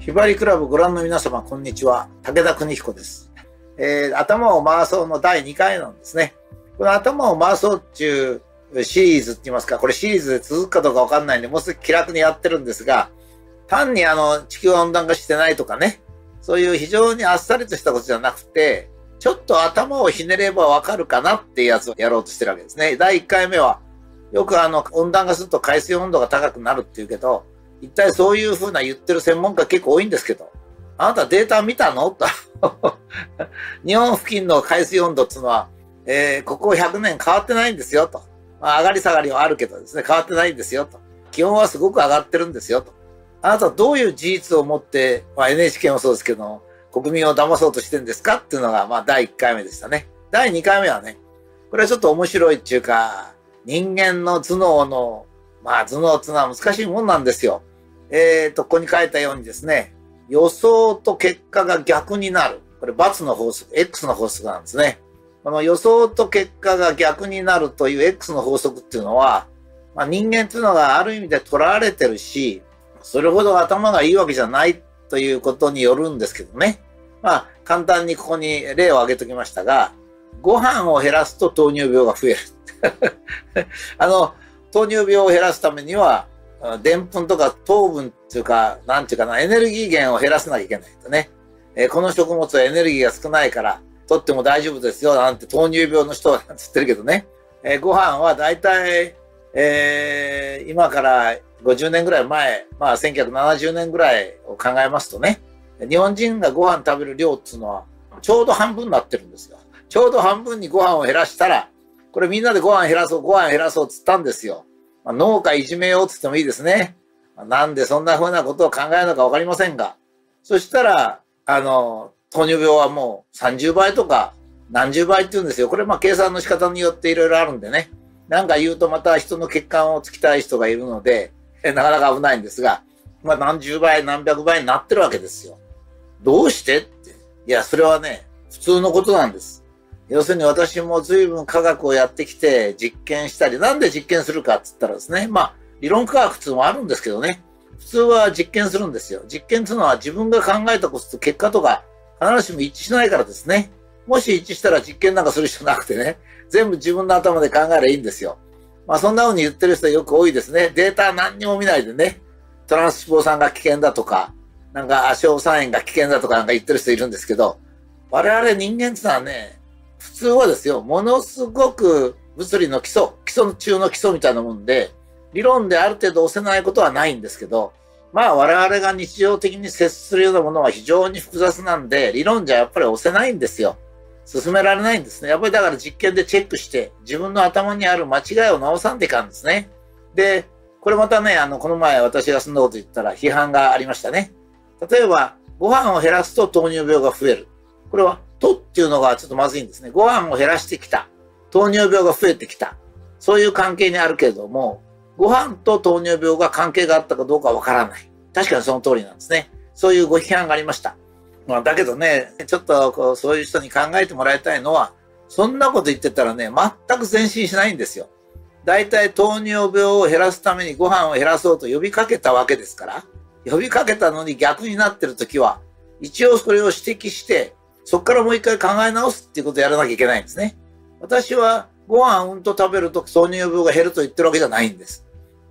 ひばりクラブご覧の皆様、こんにちは。武田邦彦です。えー、頭を回そうの第2回なんですね。この頭を回そうっていうシリーズって言いますか、これシリーズで続くかどうかわかんないんで、もうすぐ気楽にやってるんですが、単にあの、地球温暖化してないとかね、そういう非常にあっさりとしたことじゃなくて、ちょっと頭をひねればわかるかなっていうやつをやろうとしてるわけですね。第1回目は、よくあの、温暖化すると海水温度が高くなるって言うけど、一体そういうふうな言ってる専門家結構多いんですけど、あなたデータ見たの？と。日本付近の海水温度っていうのは、えー、ここ100年変わってないんですよと。まあ、上がり下がりはあるけどですね、変わってないんですよと。気温はすごく上がってるんですよと。あなたどういう事実を持って、まあ、NHK もそうですけど、国民を騙そうとしてるんですかっていうのが、まあ、第1回目でしたね。第2回目はね、これはちょっと面白いっていうか、人間の頭脳の、まあ、頭脳っていうのは難しいもんなんですよ。えっ、ー、と、ここに書いたようにですね、予想と結果が逆になる。これ、×の法則、X の法則なんですね。この予想と結果が逆になるという X の法則っていうのは、まあ、人間っていうのがある意味で捉られてるし、それほど頭がいいわけじゃないということによるんですけどね。まあ、簡単にここに例を挙げときましたが、ご飯を減らすと糖尿病が増える。あの、糖尿病を減らすためには、でんぷんとか糖分っていうか、なんていうかな、エネルギー源を減らさなきゃいけないとね。えー、この食物はエネルギーが少ないから、取っても大丈夫ですよ、なんて糖尿病の人は言ってるけどね。えー、ご飯はだいたい、えー、今から50年ぐらい前、まあ1970年ぐらいを考えますとね、日本人がご飯食べる量っていうのは、ちょうど半分になってるんですよ。ちょうど半分にご飯を減らしたら、これみんなでご飯減らそう、ご飯減らそうっつったんですよ。まあ、農家いじめようって言ってもいいですね。まなんでそんな風なことを考えるのかわかりませんが。そしたら、あの、糖尿病はもう30倍とか何十倍って言うんですよ。これまあ計算の仕方によっていろいろあるんでね。なんか言うとまた人の血管をつきたい人がいるので、なかなか危ないんですが、まあ何十倍何百倍になってるわけですよ。どうしてって。いや、それはね、普通のことなんです。要するに私も随分科学をやってきて実験したり、なんで実験するかって言ったらですね、まあ、理論科学っていうのもあるんですけどね、普通は実験するんですよ。実験っていうのは自分が考えたことと結果とか必ずしも一致しないからですね。もし一致したら実験なんかする必要なくてね、全部自分の頭で考えればいいんですよ。まあそんな風に言ってる人よく多いですね。データ何にも見ないでね、トランス脂肪酸が危険だとか、なんか亜硝酸塩が危険だとかなんか言ってる人いるんですけど、我々人間ってのはね、普通はですよ、ものすごく物理の基礎、基礎中の基礎みたいなもんで、理論である程度押せないことはないんですけど、まあ我々が日常的に接するようなものは非常に複雑なんで、理論じゃやっぱり押せないんですよ。進められないんですね。やっぱりだから実験でチェックして、自分の頭にある間違いを直さんでいかんですね。で、これまたね、あの、この前私がそんなこと言ったら批判がありましたね。例えば、ご飯を減らすと糖尿病が増える。これはとっていうのがちょっとまずいんですね。ご飯を減らしてきた。糖尿病が増えてきた。そういう関係にあるけれども、ご飯と糖尿病が関係があったかどうかわからない。確かにその通りなんですね。そういうご批判がありました。まあ、だけどね、ちょっとこうそういう人に考えてもらいたいのは、そんなこと言ってたらね、全く前進しないんですよ。大体糖尿病を減らすためにご飯を減らそうと呼びかけたわけですから、呼びかけたのに逆になってる時は、一応それを指摘して、そこからもう一回考え直すっていうことをやらなきゃいけないんですね。私はご飯うんと食べると糖尿病が減ると言ってるわけじゃないんです。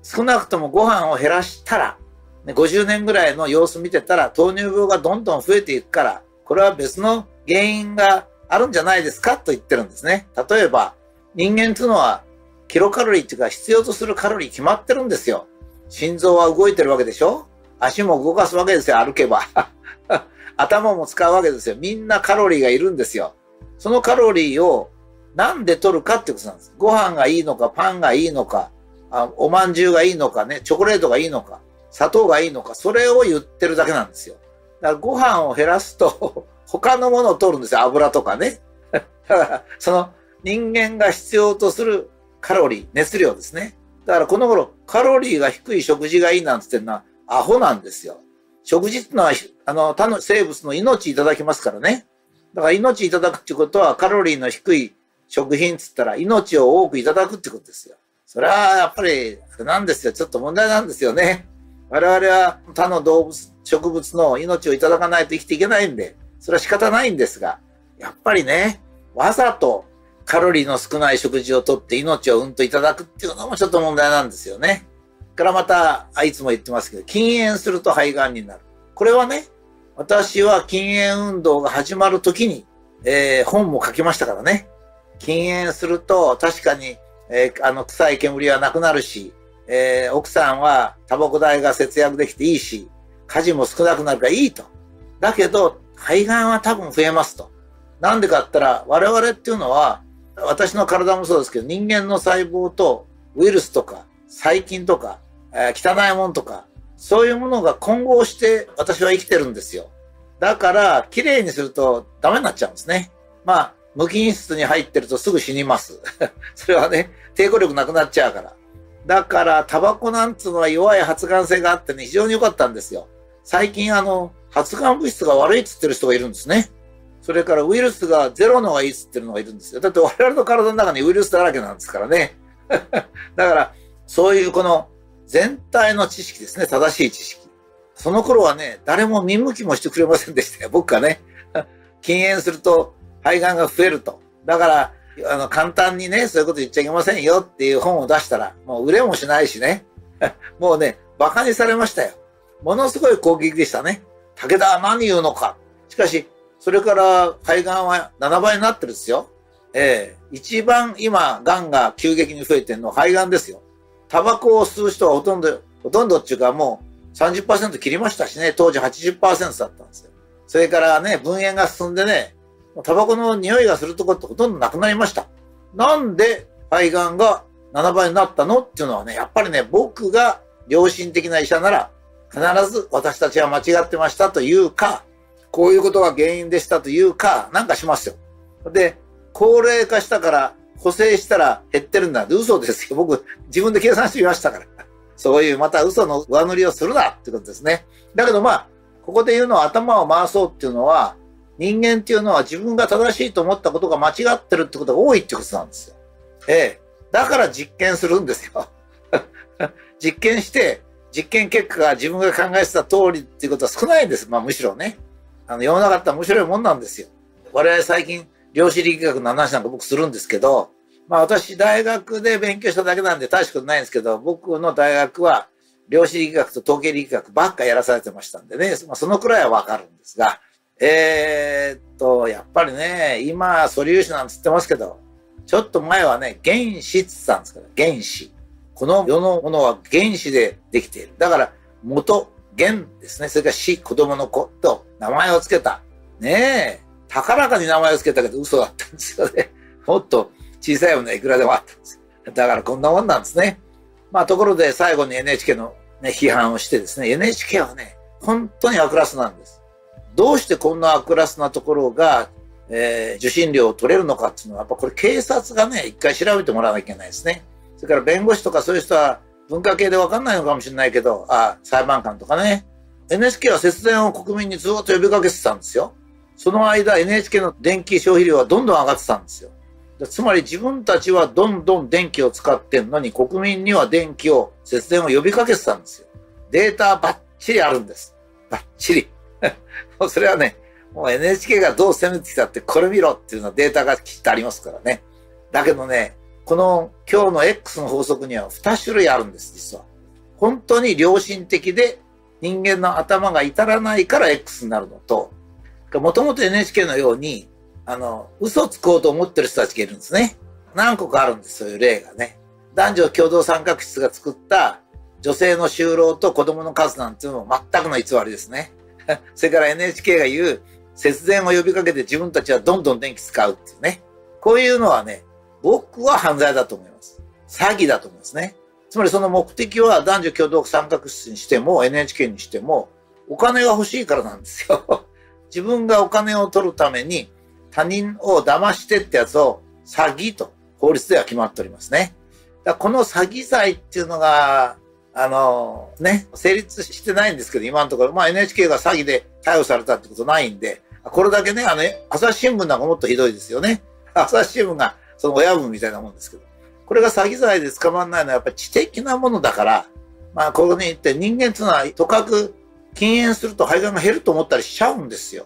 少なくともご飯を減らしたら、50年ぐらいの様子見てたら糖尿病がどんどん増えていくから、これは別の原因があるんじゃないですかと言ってるんですね。例えば、人間っていうのはキロカロリーっていうか必要とするカロリー決まってるんですよ。心臓は動いてるわけでしょ？足も動かすわけですよ、歩けば。頭も使うわけですよ。みんなカロリーがいるんですよ。そのカロリーをなんで取るかってことなんです。ご飯がいいのか、パンがいいのか、あおまんじゅうがいいのかね、チョコレートがいいのか、砂糖がいいのか、それを言ってるだけなんですよ。だからご飯を減らすと 他のものを取るんですよ。油とかね。だから、その人間が必要とするカロリー、熱量ですね。だからこの頃、カロリーが低い食事がいいなんて言ってるのはアホなんですよ。食事ってのは、あの、他の生物の命いただきますからね。だから命いただくってことは、カロリーの低い食品っつったら、命を多くいただくってことですよ。それはやっぱり、なんですよ。ちょっと問題なんですよね。我々は他の動物、植物の命をいただかないと生きていけないんで、それは仕方ないんですが、やっぱりね、わざとカロリーの少ない食事をとって命をうんといただくっていうのもちょっと問題なんですよね。からまた、あいつも言ってますけど、禁煙すると肺がんになる。これはね、私は禁煙運動が始まる時に、えー、本も書きましたからね。禁煙すると確かに、えー、あの臭い煙はなくなるし、えー、奥さんはタバコ代が節約できていいし、家事も少なくなるからいいと。だけど、肺がんは多分増えますと。なんでかって言ったら、我々っていうのは、私の体もそうですけど、人間の細胞とウイルスとか細菌とか、え、汚いもんとか、そういうものが混合して私は生きてるんですよ。だから、綺麗にするとダメになっちゃうんですね。まあ、無菌室に入ってるとすぐ死にます。それはね、抵抗力なくなっちゃうから。だから、タバコなんつうのは弱い発がん性があってね、非常に良かったんですよ。最近あの、発がん物質が悪いっつってる人がいるんですね。それからウイルスがゼロのがいいっつってるのがいるんですよ。だって我々の体の中にウイルスだらけなんですからね。だから、そういうこの全体の知識ですね。正しい知識。その頃はね、誰も見向きもしてくれませんでしたよ。僕がね。禁煙すると肺がんが増えると。だから、あの、簡単にね、そういうこと言っちゃいけませんよっていう本を出したら、もう売れもしないしね。もうね、馬鹿にされましたよ。ものすごい攻撃でしたね。武田は何言うのか。しかし、それから肺がんは7倍になってるんですよ。ええー、一番今、がんが急激に増えてるのは肺がんですよ。タバコを吸う人はほとんど、ほとんどっていうかもう30%切りましたしね、当時80%だったんですよ。それからね、分煙が進んでね、タバコの匂いがするとこってほとんどなくなりました。なんで肺がんが7倍になったのっていうのはね、やっぱりね、僕が良心的な医者なら、必ず私たちは間違ってましたというか、こういうことが原因でしたというか、なんかしますよ。で、高齢化したから、補正したら減ってるんだって嘘ですよ。僕、自分で計算してみましたから。そういうまた嘘の上塗りをするなってことですね。だけどまあ、ここで言うのは頭を回そうっていうのは、人間っていうのは自分が正しいと思ったことが間違ってるってことが多いってことなんですよ。ええ。だから実験するんですよ。実験して、実験結果が自分が考えてた通りっていうことは少ないんです。まあむしろね。あの、世の中って面白いもんなんですよ。我々最近、量子力学の話なんか僕するんですけど、まあ私大学で勉強しただけなんで大したことないんですけど、僕の大学は量子力学と統計力学ばっかやらされてましたんでね、まあ、そのくらいはわかるんですが、えー、っと、やっぱりね、今、素粒子なんつってますけど、ちょっと前はね、原子って言ったんですから、原子。この世のものは原子でできている。だから、元、原ですね。それから死、子供の子と名前を付けた。ねえ、高らかに名前を付けたけど嘘だったんですよね。もっと小さいものはいくらでもあったんです。だからこんなもんなんですね。まあところで最後に NHK の、ね、批判をしてですね、NHK はね、本当に悪ラスなんです。どうしてこんな悪ラスなところが、えー、受信料を取れるのかっていうのは、やっぱこれ警察がね、一回調べてもらわなきゃいけないですね。それから弁護士とかそういう人は文化系でわかんないのかもしれないけど、あ、裁判官とかね。NHK は節電を国民にずっと呼びかけてたんですよ。その間 NHK の電気消費量はどんどん上がってたんですよ。つまり自分たちはどんどん電気を使ってんのに国民には電気を、節電を呼びかけてたんですよ。データばっちりあるんです。ばっちり。もうそれはね、もう NHK がどう攻めてきたってこれ見ろっていうのはデータがきっとありますからね。だけどね、この今日の X の法則には2種類あるんです、実は。本当に良心的で人間の頭が至らないから X になるのと、もともと NHK のように、あの、嘘つこうと思ってる人たちがいるんですね。何個かあるんです、そういう例がね。男女共同参画室が作った女性の就労と子供の数なんていうのも全くの偽りですね。それから NHK が言う節電を呼びかけて自分たちはどんどん電気使うっていうね。こういうのはね、僕は犯罪だと思います。詐欺だと思いますね。つまりその目的は男女共同参画室にしても NHK にしてもお金が欲しいからなんですよ。自分がお金を取るために他人を騙してってやつを詐欺と法律では決まっておりますね。だこの詐欺罪っていうのがあの、ね、成立してないんですけど、今のところ、まあ NHK が詐欺で逮捕されたってことないんで、これだけね、あの、朝日新聞なんかもっとひどいですよね。朝日新聞がその親分みたいなもんですけど。これが詐欺罪で捕まらないのはやっぱり知的なものだから、まあここに言って人間っていうのはとかく禁煙すると肺がんが減ると思ったりしちゃうんですよ。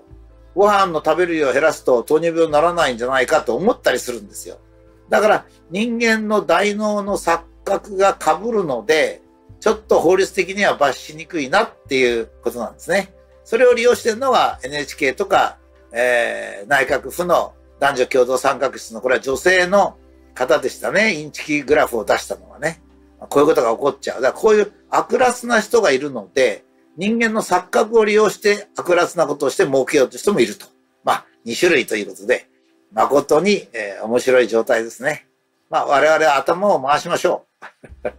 ご飯の食べる量を減らすと糖尿病にならないんじゃないかと思ったりするんですよ。だから人間の大脳の錯覚が被るので、ちょっと法律的には罰しにくいなっていうことなんですね。それを利用してるのが NHK とか、えー、内閣府の男女共同参画室の、これは女性の方でしたね。インチキグラフを出したのはね。こういうことが起こっちゃう。だからこういう悪辣な人がいるので、人間の錯覚を利用して悪辣なことをして儲けようという人もいると。まあ、2種類ということで、誠に、えー、面白い状態ですね。まあ、我々は頭を回しましょう。